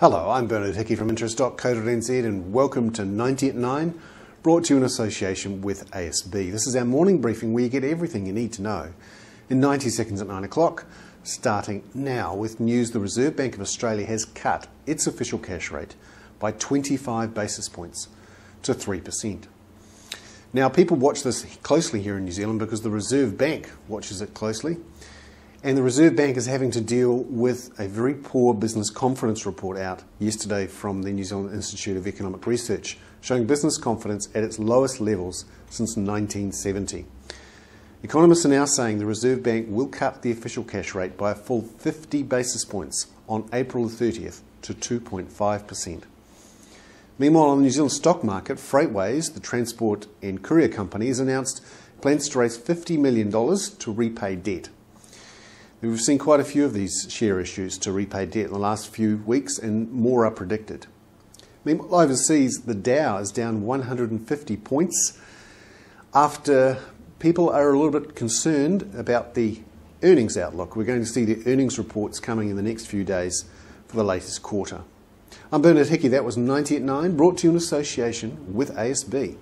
Hello, I'm Bernard Hickey from interest.co.nz and welcome to 90 at 9, brought to you in association with ASB. This is our morning briefing where you get everything you need to know in 90 seconds at 9 o'clock, starting now with news the Reserve Bank of Australia has cut its official cash rate by 25 basis points to 3%. Now, people watch this closely here in New Zealand because the Reserve Bank watches it closely. And the Reserve Bank is having to deal with a very poor business confidence report out yesterday from the New Zealand Institute of Economic Research, showing business confidence at its lowest levels since 1970. Economists are now saying the Reserve Bank will cut the official cash rate by a full 50 basis points on April 30th to 2.5%. Meanwhile, on the New Zealand stock market, Freightways, the transport and courier company, has announced plans to raise $50 million to repay debt. We've seen quite a few of these share issues to repay debt in the last few weeks, and more are predicted. Meanwhile, overseas, the Dow is down 150 points after people are a little bit concerned about the earnings outlook. We're going to see the earnings reports coming in the next few days for the latest quarter. I'm Bernard Hickey. That was 90 at 9, brought to you in association with ASB.